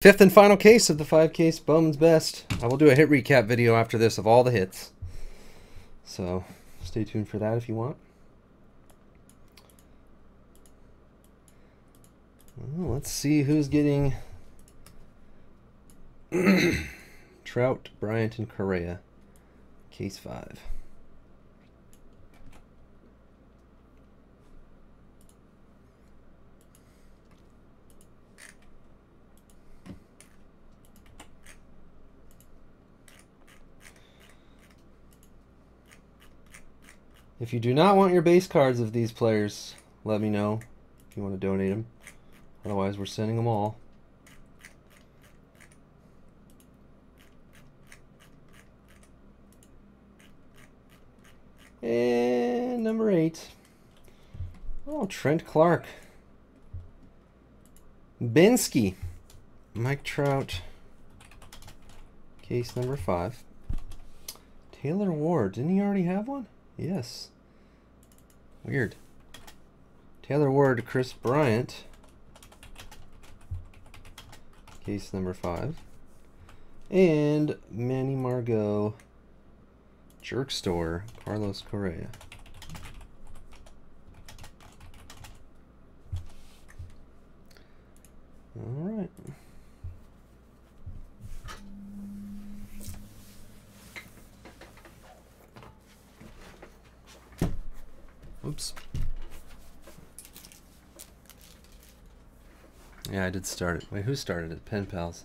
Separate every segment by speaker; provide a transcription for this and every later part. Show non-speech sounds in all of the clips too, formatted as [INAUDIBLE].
Speaker 1: Fifth and final case of the five case Bowman's Best. I will do a hit recap video after this of all the hits. So stay tuned for that if you want. Well, let's see who's getting [COUGHS] Trout, Bryant, and Correa. Case five. If you do not want your base cards of these players, let me know if you want to donate them. Otherwise, we're sending them all. And number eight. Oh, Trent Clark. Binsky. Mike Trout. Case number five. Taylor Ward. Didn't he already have one? Yes. Weird. Taylor Ward, Kris Bryant. Case number five. And Manny Margot, Jerk Store, Carlos Correa. All right. Yeah, I did start it. Wait, who started it? Pen Pals.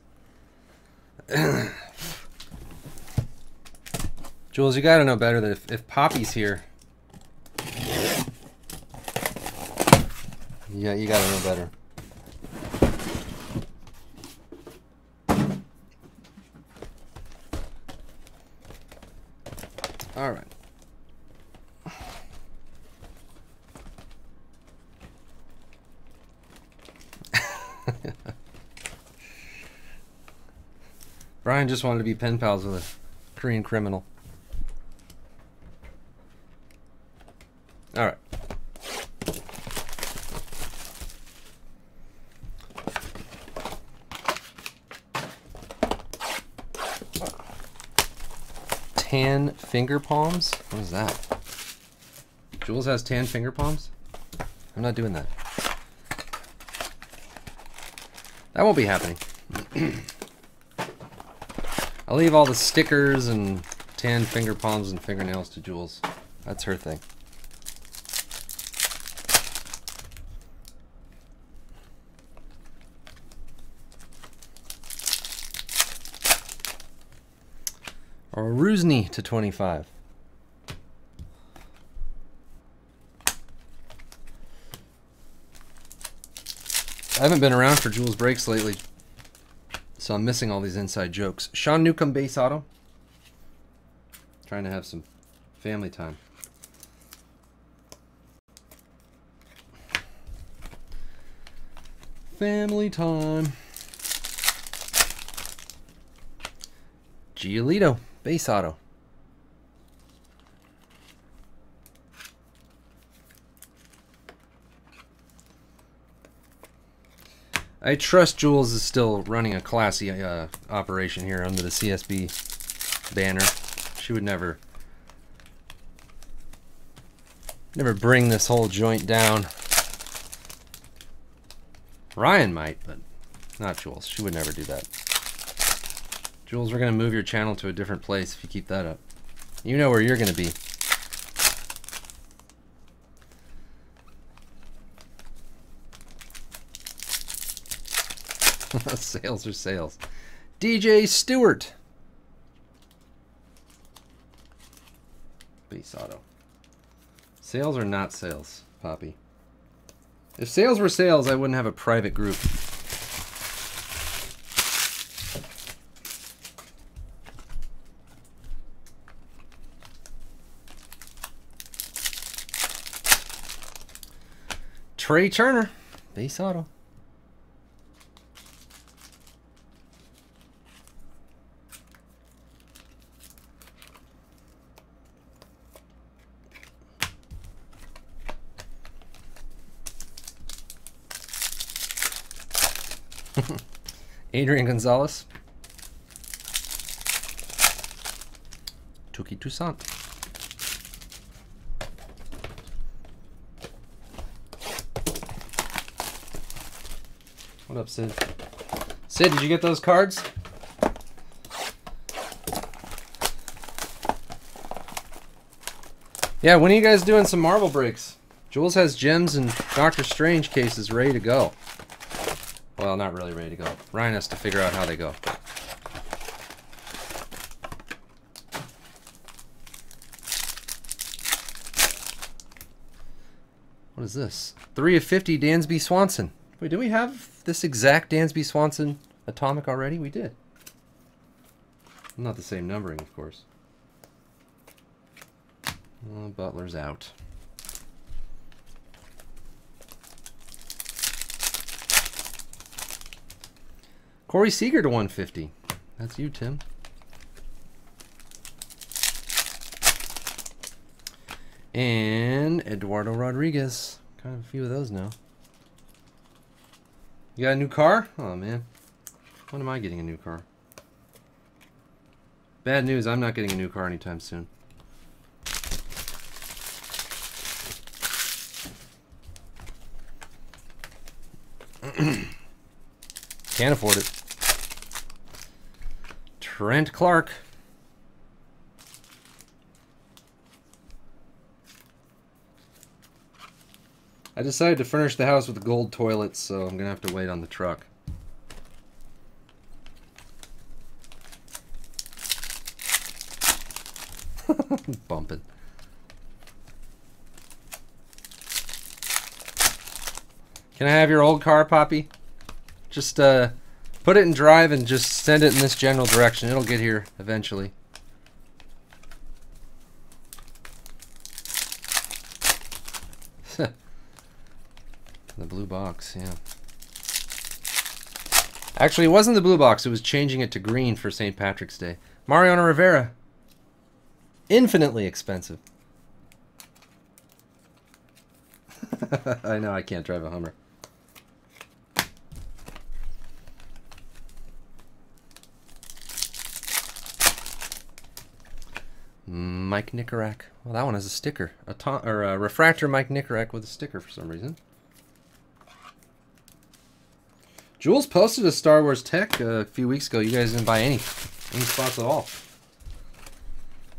Speaker 1: [COUGHS] Jules, you gotta know better that if, if Poppy's here, yeah, you gotta know better. All right. Brian just wanted to be pen pals with a Korean criminal. All right. Tan finger palms? What is that? Jules has tan finger palms? I'm not doing that. That won't be happening. [CLEARS THROAT] I'll leave all the stickers and tan finger palms and fingernails to Jules. That's her thing. Or Rusney to 25. I haven't been around for Jules breaks lately, so I'm missing all these inside jokes. Sean Newcomb base auto. Trying to have some family time. Family time. Giolito, base auto. I trust Jules is still running a classy uh, operation here under the CSB banner. She would never, never bring this whole joint down. Ryan might, but not Jules. She would never do that. Jules, we're going to move your channel to a different place if you keep that up. You know where you're going to be. [LAUGHS] sales are sales. DJ Stewart. Base auto. Sales are not sales, Poppy. If sales were sales, I wouldn't have a private group. Trea Turner, base auto. Adrian Gonzalez. Touki Toussaint. What up, Sid? Sid, did you get those cards? Yeah, when are you guys doing some Marvel breaks? Jules has gems and Doctor Strange cases ready to go. Well, not really ready to go. Ryan has to figure out how they go. What is this? 3 of 50 Dansby Swanson. Wait, do we have this exact Dansby Swanson atomic already? We did. Not the same numbering, of course. Uh, Butler's out. Corey Seager to 150. That's you, Tim. And Eduardo Rodriguez. Kind of a few of those now. You got a new car? Oh, man. When am I getting a new car? Bad news, I'm not getting a new car anytime soon. [CLEARS THROAT] Can't afford it. Trent Clark. I decided to furnish the house with gold toilets, so I'm going to have to wait on the truck. [LAUGHS] Bumping. Can I have your old car, Poppy? Just uh, put it in drive and just send it in this general direction. It'll get here eventually. [LAUGHS] the blue box, yeah. Actually, it wasn't the blue box. It was changing it to green for St. Patrick's Day. Mariano Rivera. Infinitely expensive. [LAUGHS] I know I can't drive a Hummer. Mike Nikorak. Well, that one has a sticker. A or a refractor Mike Nikorak with a sticker for some reason. Jules posted a Star Wars tech a few weeks ago. You guys didn't buy any, any spots at all.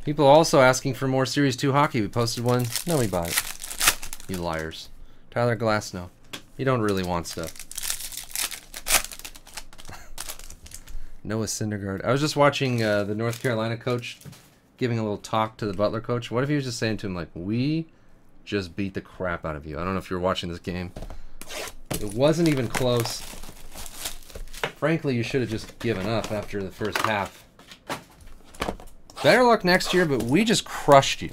Speaker 1: People also asking for more Series 2 hockey. We posted one. No, we bought it. You liars. Tyler Glasnow. You don't really want stuff. [LAUGHS] Noah Syndergaard. I was just watching uh, the North Carolina coach giving a little talk to the Butler coach. What if he was just saying to him, like, we just beat the crap out of you? I don't know if you're watching this game. It wasn't even close. Frankly, you should have just given up after the first half. Better luck next year, but we just crushed you.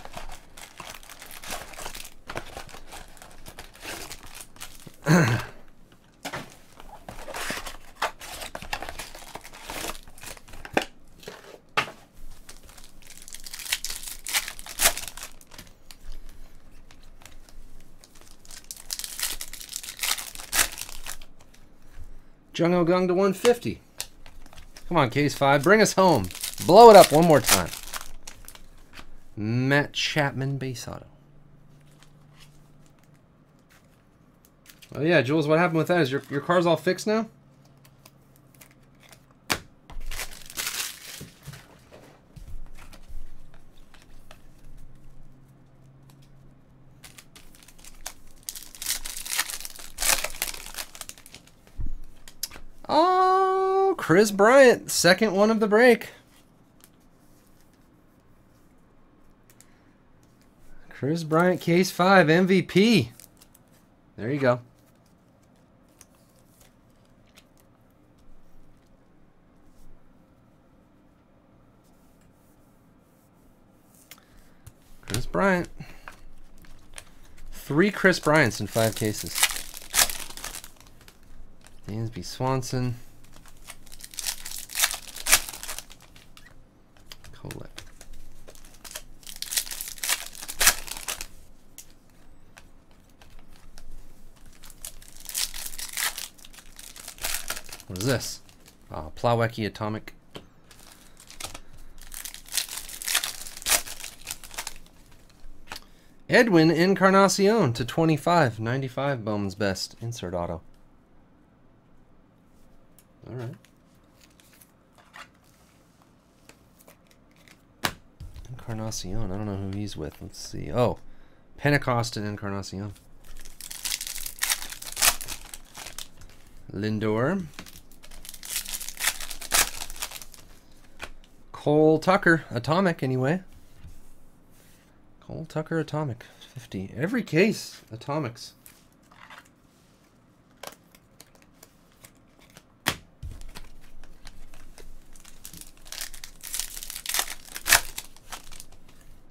Speaker 1: [LAUGHS] [CLEARS THROAT] Jung Gung to 150. Come on, case five. Bring us home. Blow it up one more time. Matt Chapman base auto. Oh yeah, Jules, what happened with that? Is your, your car's all fixed now? Oh, Kris Bryant, second one of the break. Kris Bryant, case five, MVP. There you go. Bryant. Three Kris Bryants in five cases. Dansby Swanson. Colette. What is this? Uh, Plawecki Atomic. Edwin Encarnacion to 25. 95 Bowman's best. Insert auto. All right. Encarnacion. I don't know who he's with. Let's see. Oh, Pentecost and Encarnacion. Lindor. Cole Tucker. Atomic, anyway. Cole Tucker Atomic. 50. Every case, Atomics.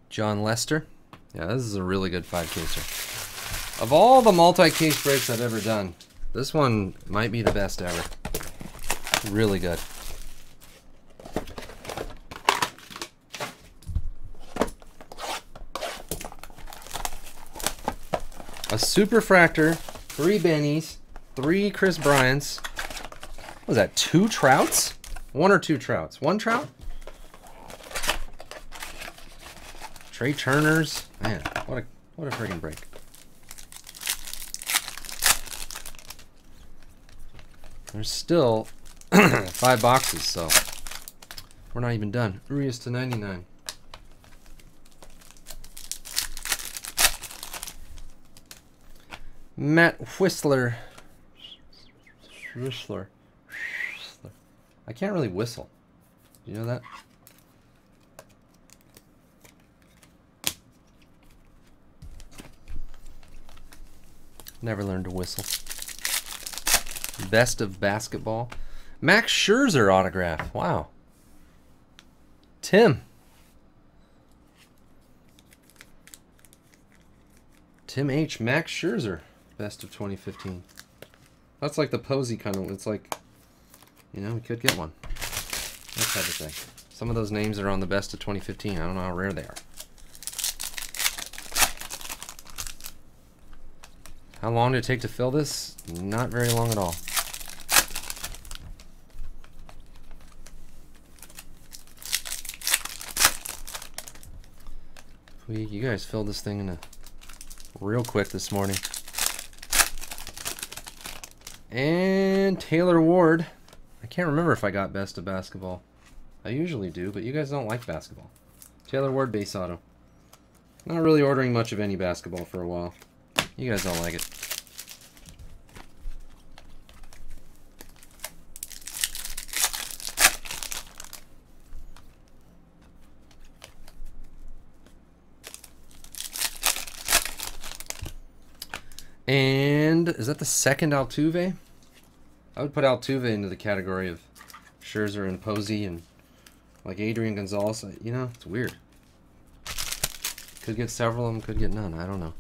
Speaker 1: Jon Lester. Yeah, this is a really good five caser. Of all the multi-case breaks I've ever done, this one might be the best ever. Really good. A Superfractor, three Bennies, three Kris Bryants. What was that, two Trouts? One or two Trouts? One Trout? Trea Turners. Man, what a what a friggin' break. There's still [CLEARS THROAT] five boxes, so we're not even done. Urias to 99. Matt Whistler. Whistler. I can't really whistle. You know that? Never learned to whistle. Best of basketball. Max Scherzer autograph. Wow. Tim. Tim H. Max Scherzer. Best of 2015. That's like the Posey kind of. It's like, you know, we could get one. That type of thing. Some of those names are on the best of 2015. I don't know how rare they are. How long did it take to fill this? Not very long at all. We, you guys filled this thing in a real quick this morning. And Taylor Ward. I can't remember if I got best of basketball. I usually do, but you guys don't like basketball. Taylor Ward base auto. Not really ordering much of any basketball for a while. You guys don't like it. And is that the second Altuve? I would put Altuve into the category of Scherzer and Posey and like Adrian Gonzalez. You know, it's weird. Could get several of them, could get none. I don't know.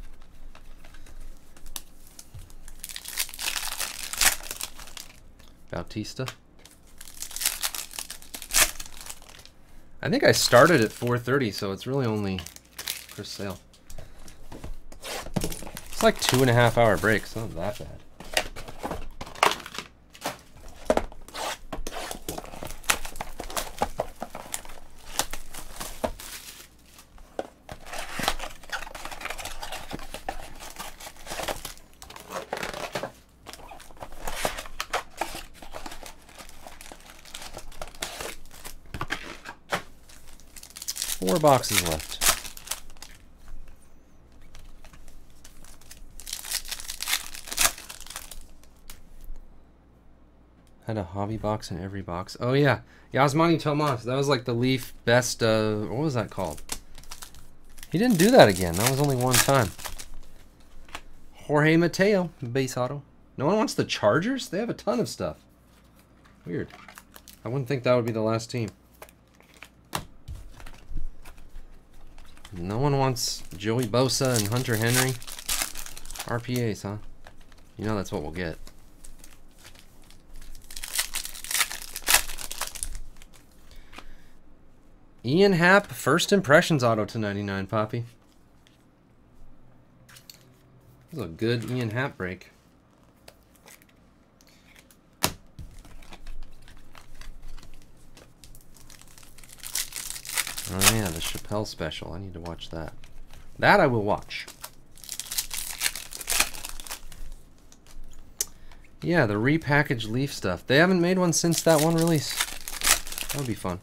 Speaker 1: Bautista. I think I started at 4.30, so it's really only for sale. It's like two and a half hour breaks. Not that bad. Four boxes left. Had a hobby box in every box. Oh yeah, Yasmany Tomas. That was like the Leaf best. Uh, what was that called? He didn't do that again. That was only one time. Jorge Mateo, base auto. No one wants the Chargers? They have a ton of stuff. Weird. I wouldn't think that would be the last team. No one wants Joey Bosa and Hunter Henry. RPAs, huh? You know that's what we'll get. Ian Happ first impressions auto to 99, Poppy. This is a good Ian Happ break. Oh yeah, the Chappelle special. I need to watch that. That I will watch. Yeah, the repackaged Leaf stuff. They haven't made one since that one release. That would be fun.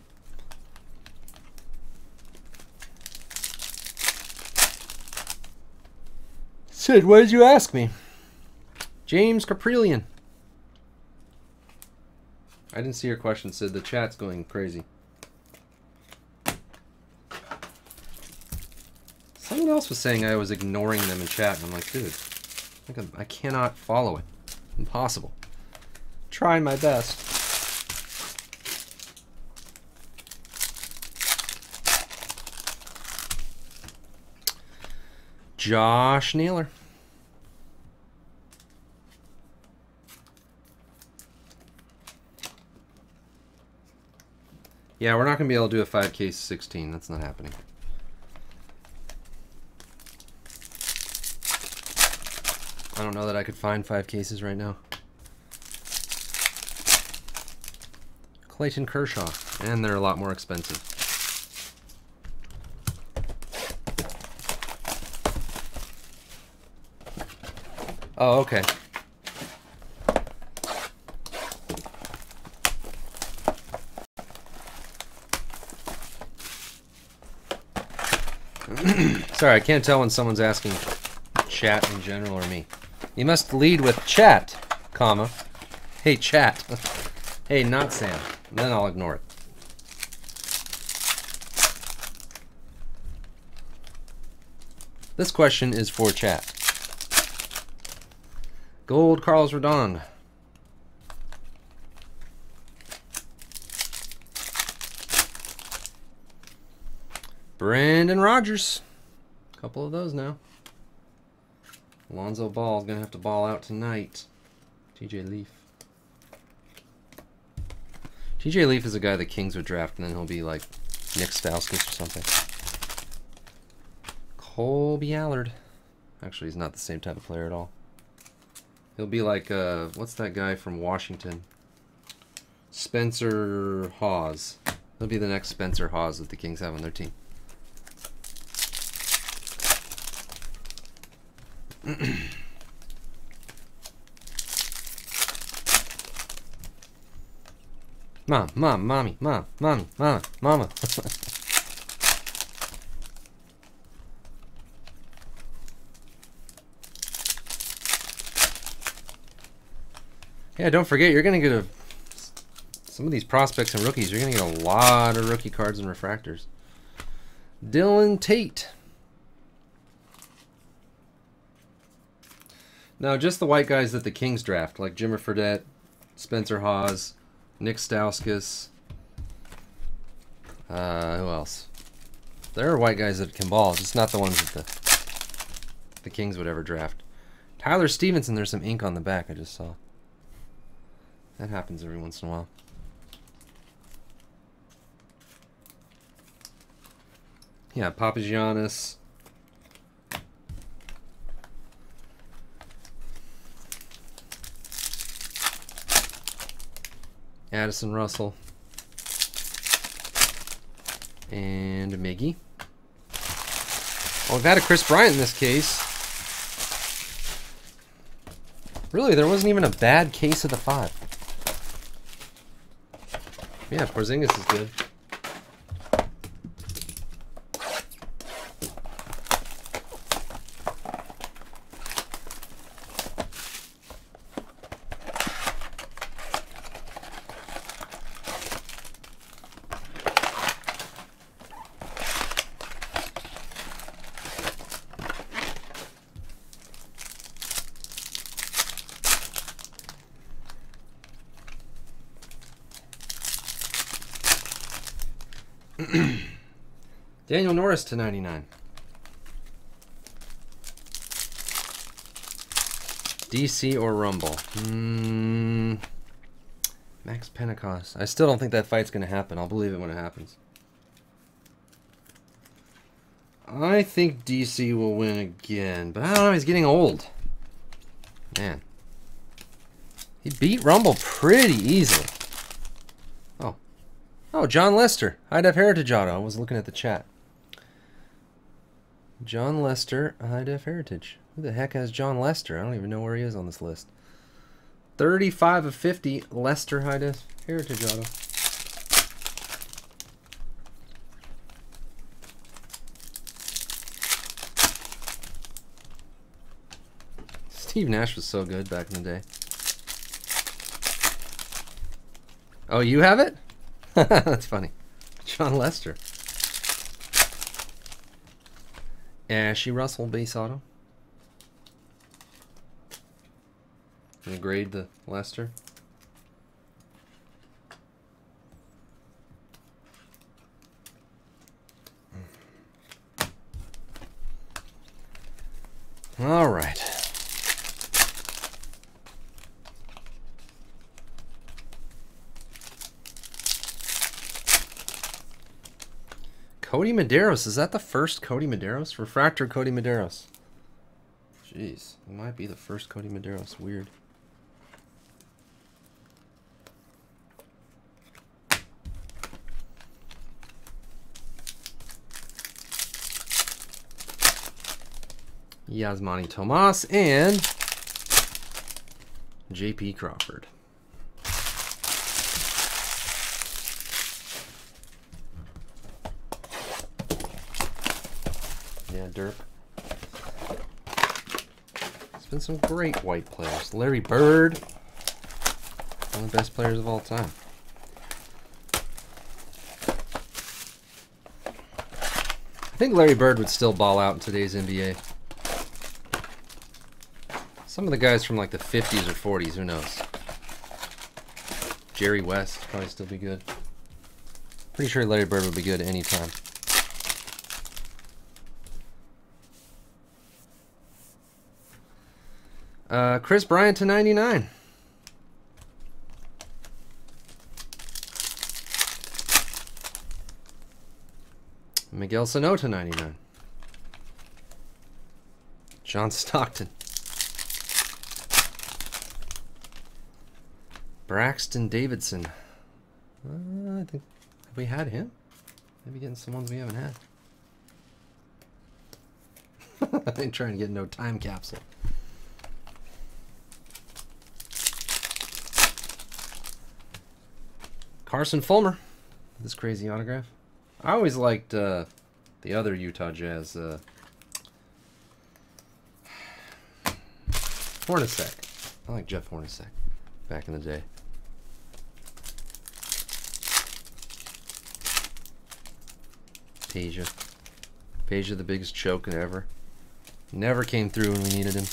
Speaker 1: Sid, what did you ask me? James Kaprielian. I didn't see your question, Sid. The chat's going crazy. Someone else was saying I was ignoring them in chat, and I'm like, dude, I cannot follow it. Impossible. Trying my best. Josh Naylor. Yeah, we're not going to be able to do a 5 case 16. That's not happening. I don't know that I could find five cases right now. Clayton Kershaw. And they're a lot more expensive. Oh, okay. [CLEARS THROAT] Sorry, I can't tell when someone's asking chat in general or me. You must lead with chat, comma. Hey, chat. [LAUGHS] hey, not Sam. then I'll ignore it. This question is for chat. Gold Carlos Rodon. Brendan Rodgers. A couple of those now. Alonzo Ball is going to have to ball out tonight. TJ Leaf. TJ Leaf is a guy the Kings would draft, and then he'll be like Nick Stauskas or something. Kolby Allard. Actually, he's not the same type of player at all. He'll be like, uh, what's that guy from Washington? Spencer Hawes. He'll be the next Spencer Hawes that the Kings have on their team. [CLEARS THROAT] mom, mom, mommy, mom, mommy, mama, mama. [LAUGHS] yeah, don't forget, you're going to get a... Some of these prospects and rookies, you're going to get a lot of rookie cards and refractors. Dylan Tate. Now, just the white guys that the Kings draft, like Jimmer Fredette, Spencer Hawes, Nick Stauskas. Uh, who else? There are white guys that can ball, just not the ones that the the Kings would ever draft. Tyler Stephenson, there's some ink on the back I just saw. That happens every once in a while. Yeah, Papagiannis. Addison Russell, and Miggy. We've had a Kris Bryant in this case. Really, there wasn't even a bad case of the five. Yeah, Porzingis is good. To 99. DC or Rumble? Mm, Max Pentecost. I still don't think that fight's going to happen. I'll believe it when it happens. I think DC will win again, but I don't know. He's getting old. Man. He beat Rumble pretty easily. Oh. Oh, Jon Lester. High Def Heritage Auto. I was looking at the chat. Jon Lester, High Def Heritage. Who the heck has Jon Lester? I don't even know where he is on this list. 35 of 50, Lester High Def Heritage Auto. Steve Nash was so good back in the day. Oh, you have it? [LAUGHS] That's funny. Jon Lester. Ashy Russell base auto. Gonna grade the Lester. All right. Kodi Medeiros. Is that the first Kodi Medeiros? Refractor Kodi Medeiros. Jeez. It might be the first Kodi Medeiros. Weird. Yasmany Tomas and JP Crawford. Yeah, Dirk. It's been some great white players. Larry Bird, one of the best players of all time. I think Larry Bird would still ball out in today's NBA. Some of the guys from like the 50s or 40s, who knows? Jerry West probably still be good. Pretty sure Larry Bird would be good anytime. Uh, Kris Bryant to 99. Miguel Sano to 99. John Stockton. Braxton Davidson. Uh, I think we had him? Maybe getting some ones we haven't had. [LAUGHS] I ain't trying to get no time capsule. Carson Fulmer. This crazy autograph. I always liked uh, the other Utah Jazz. Uh, Hornacek. I like Jeff Hornacek back in the day. Peja. Peja, the biggest choke ever. Never came through when we needed him.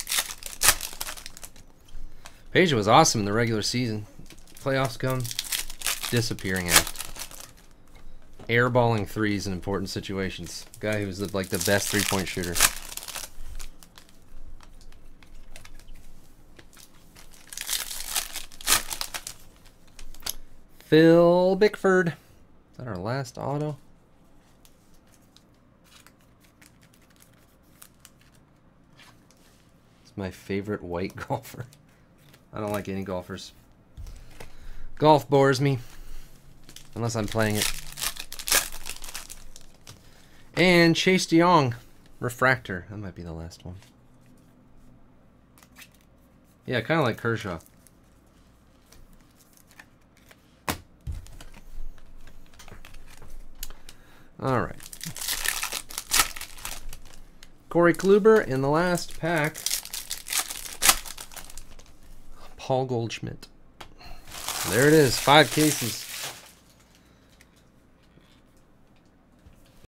Speaker 1: Peja was awesome in the regular season. Playoffs come, disappearing act. Airballing threes in important situations. Guy who was the, like the best three-point shooter. Phil Bickford. Is that our last auto? It's my favorite white [LAUGHS] golfer. I don't like any golfers. Golf bores me. Unless I'm playing it. And Chase DeJong. Refractor. That might be the last one. Yeah, kind of like Kershaw. All right. Corey Kluber in the last pack. Paul Goldschmidt. There it is, five cases.